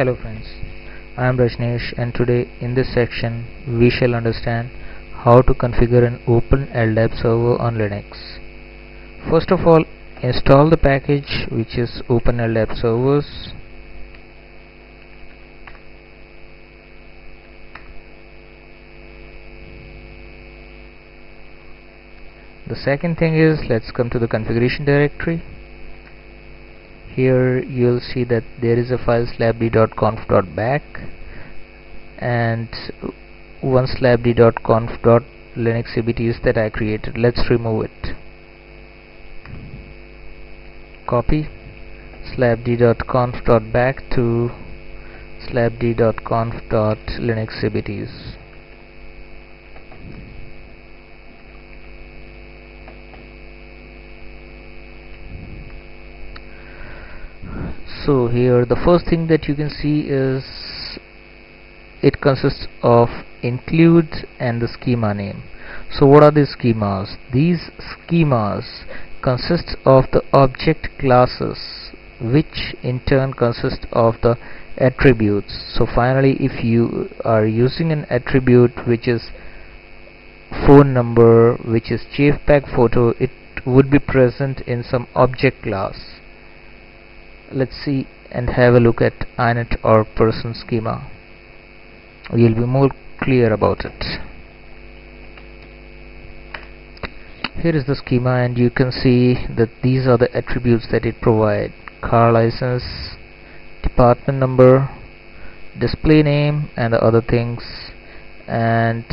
Hello friends, I am Rajneesh and today in this section we shall understand how to configure an open LDAP server on Linux. First of all install the package which is Open LDAP servers the second thing is let's come to the configuration directory here you'll see that there is a file slapd.conf.back and one slapd.conf.linuxcbts that I created. Let's remove it. Copy. slapd.conf.back to slapd.conf.linuxcbts so here the first thing that you can see is it consists of include and the schema name. So what are these schemas? These schemas consist of the object classes which in turn consist of the attributes. So finally if you are using an attribute which is phone number which is JPEG photo it would be present in some object class let's see and have a look at inet or person schema. We'll be more clear about it. Here is the schema and you can see that these are the attributes that it provides car license department number display name and the other things. And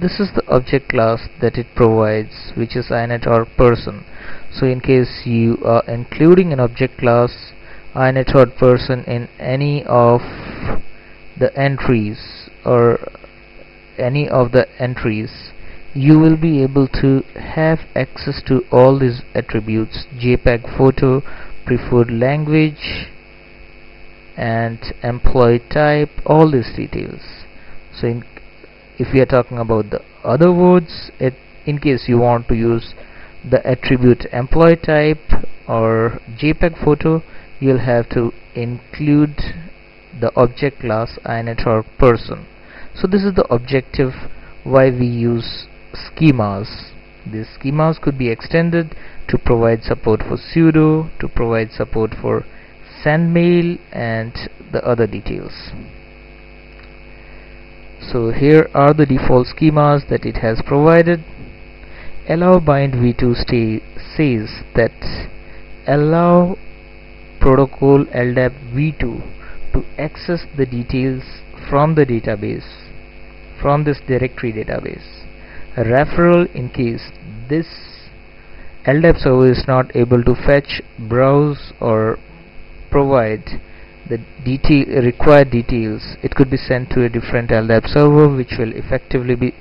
this is the object class that it provides which is inet or person. So in case you are including an object class inet third person in any of the entries or any of the entries you will be able to have access to all these attributes JPEG photo preferred language and employee type all these details. So in, if we are talking about the other words it, in case you want to use the attribute employee type or JPEG photo you'll have to include the object class inet or person. So this is the objective why we use schemas. These schemas could be extended to provide support for sudo to provide support for sendmail and the other details. So here are the default schemas that it has provided. Allow bind v2 says that allow protocol LDAP v2 to access the details from the database from this directory database. A referral in case this LDAP server is not able to fetch browse or provide the detail required details. It could be sent to a different LDAP server which will effectively be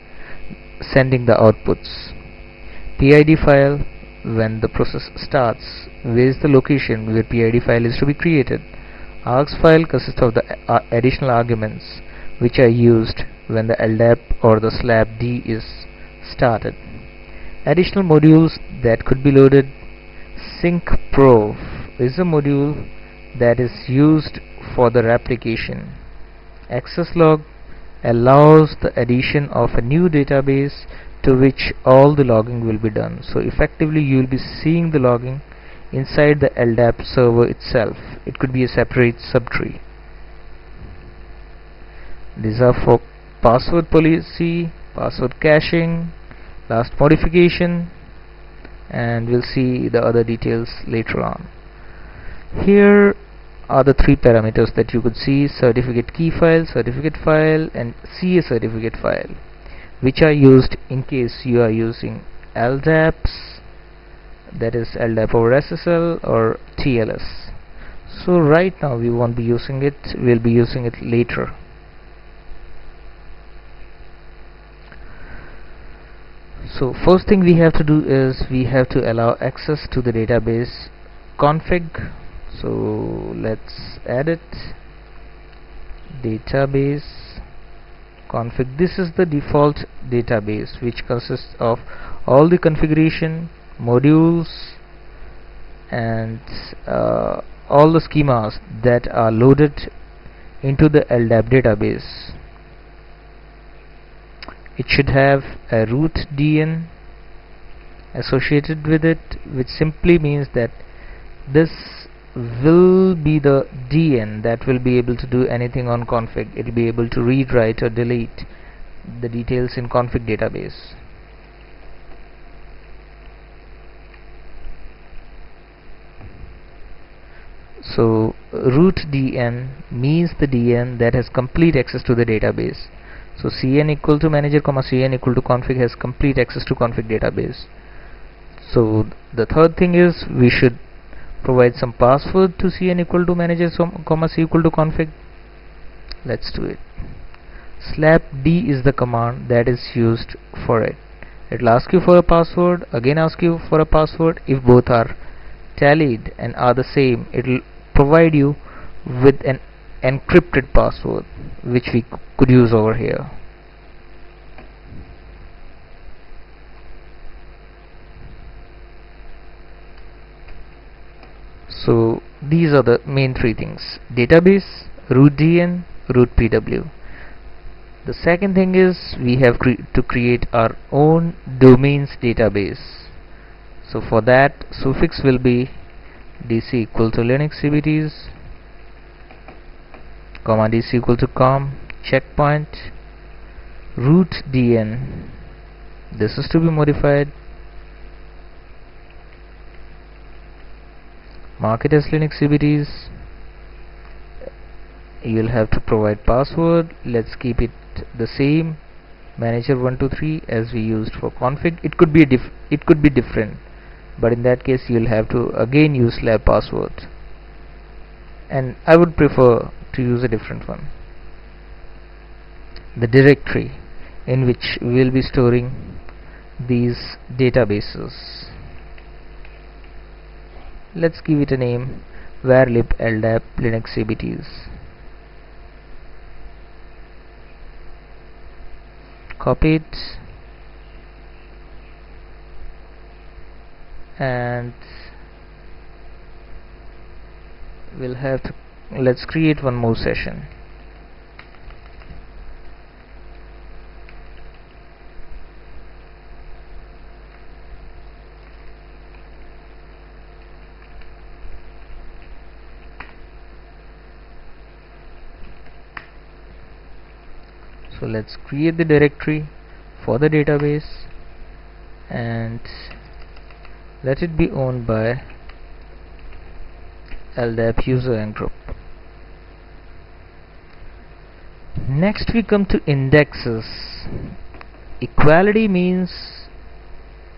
sending the outputs. PID file when the process starts where is the location where PID file is to be created? Args file consists of the uh, additional arguments which are used when the LDAP or the slab D is started. Additional modules that could be loaded. Syncprov is a module that is used for the replication. Access log allows the addition of a new database to which all the logging will be done. So effectively you will be seeing the logging inside the LDAP server itself. It could be a separate subtree. These are for password policy password caching last modification and we'll see the other details later on. Here are the three parameters that you could see certificate key file certificate file and CA certificate file which are used in case you are using LDAPs that is LDAP over SSL or TLS so right now we won't be using it we'll be using it later. So first thing we have to do is we have to allow access to the database config. So let's add it. Database config. This is the default database which consists of all the configuration modules and uh, all the schemas that are loaded into the LDAP database. It should have a root DN associated with it which simply means that this will be the DN that will be able to do anything on config. It will be able to read write or delete the details in config database. So root DN means the DN that has complete access to the database. So cn equal to manager comma cn equal to config has complete access to config database. So the third thing is we should provide some password to cn equal to manager comma c equal to config. Let's do it. Slap d is the command that is used for it. It'll ask you for a password again ask you for a password. If both are tallied and are the same it'll provide you with an encrypted password which we could use over here so these are the main three things. Database root dn root pw the second thing is we have cre to create our own domains database. So for that suffix will be dc equal to linux cbts command is equal to com checkpoint root dn this is to be modified mark it as linux cbts you'll have to provide password. Let's keep it the same. Manager 123 as we used for config. It could be it could be different. But in that case you'll have to again use lab password and I would prefer to use a different one. The directory in which we will be storing these databases let's give it a name. Varlib ldap linux cbts copy it. And we'll have to let's create one more session so let's create the directory for the database and let it be owned by LDAP user and group. Next we come to indexes. Equality means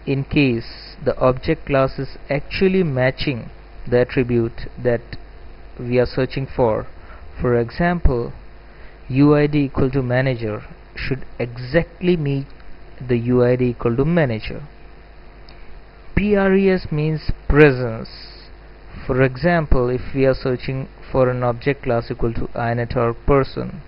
in case the object class is actually matching the attribute that we are searching for. For example UID equal to manager should exactly meet the UID equal to manager. PRES means presence. For example if we are searching for an object class equal to inet or person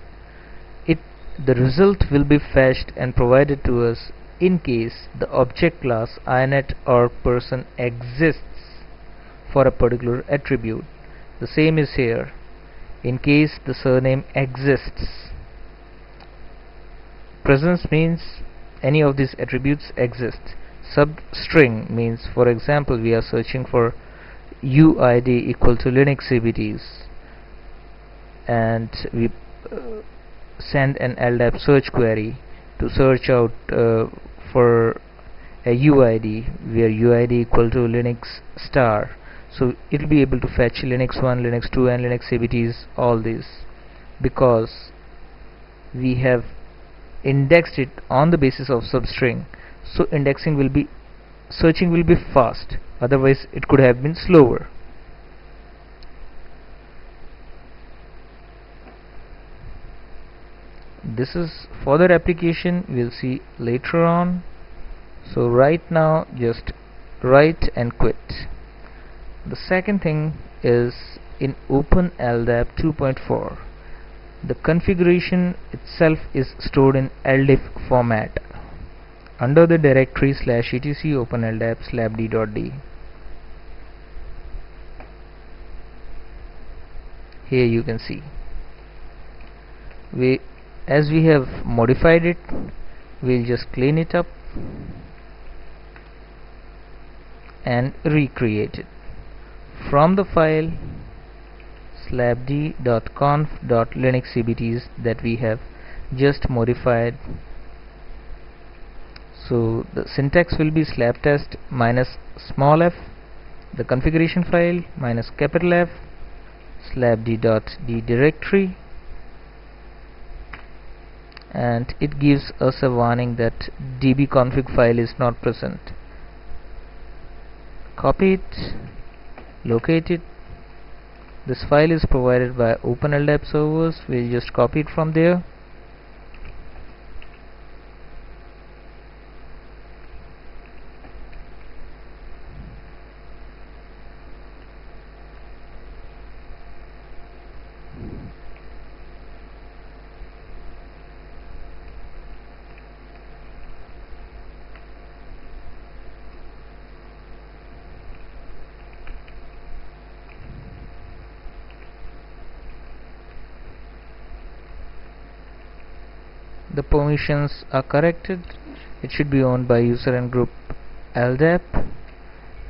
it the result will be fetched and provided to us in case the object class inet or person exists for a particular attribute. The same is here in case the surname exists. Presence means any of these attributes exist. Substring means for example we are searching for UID equal to Linux CBTs and we uh, send an LDAP search query to search out uh, for a UID where UID equal to Linux star so it'll be able to fetch Linux 1 Linux 2 and Linux CBTs all these. Because we have indexed it on the basis of substring. So indexing will be searching will be fast. Otherwise it could have been slower. This is further application we'll see later on. So right now just write and quit the second thing is in open LDAP 2.4 the configuration itself is stored in LDIF format under the directory slash etc open LDAP d.d here you can see. We as we have modified it we'll just clean it up and recreate it from the file slapd.conf.linuxcbts that we have just modified. So the syntax will be slaptest minus small f the configuration file minus capital F slapd.d directory and it gives us a warning that dbconfig file is not present. Copy it locate it this file is provided by OpenLDAP servers. We'll just copy it from there the permissions are corrected. It should be owned by user and group LDAP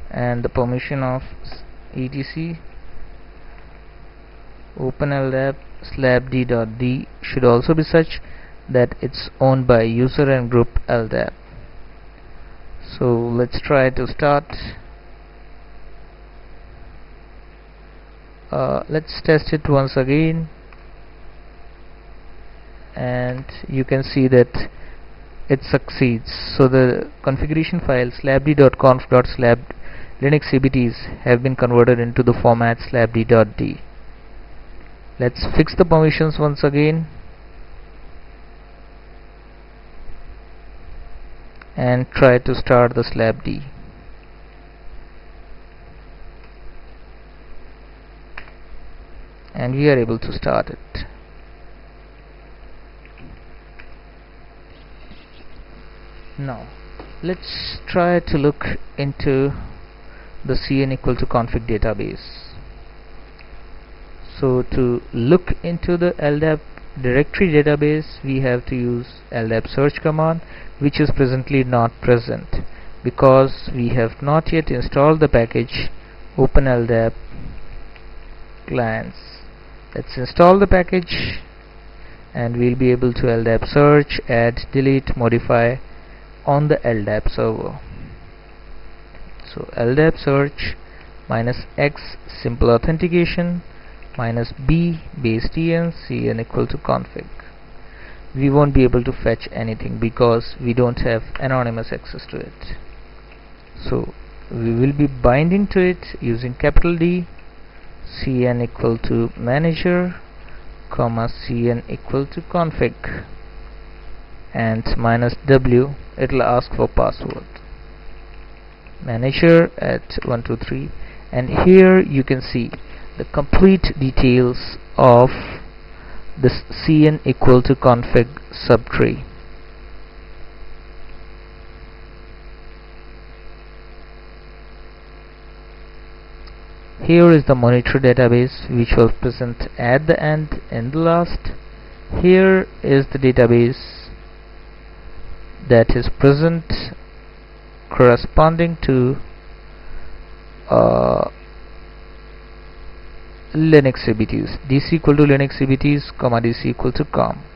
and the permission of etc OpenLDAP slapd.d should also be such that it's owned by user and group LDAP so let's try to start. Uh, let's test it once again and you can see that it succeeds. So the configuration file slapd.conf.slab linux cbts have been converted into the format slapd.d let's fix the permissions once again. And try to start the slapd and we are able to start it now. Let's try to look into the cn equal to config database. So to look into the LDAP directory database we have to use LDAP search command which is presently not present because we have not yet installed the package open LDAP clients. Let's install the package and we'll be able to LDAP search add delete modify on the LDAP server. So LDAP search minus X simple authentication minus B base DN CN equal to config. We won't be able to fetch anything because we don't have anonymous access to it. So we will be binding to it using capital D cn equal to manager comma cn equal to config and minus w it'll ask for password. Manager at 123 and here you can see the complete details of this cn equal to config subtree. Here is the monitor database which was present at the end in the last. Here is the database that is present corresponding to uh, Linux CBTs. DC equal to Linux CBTs, comma DC equal to COM.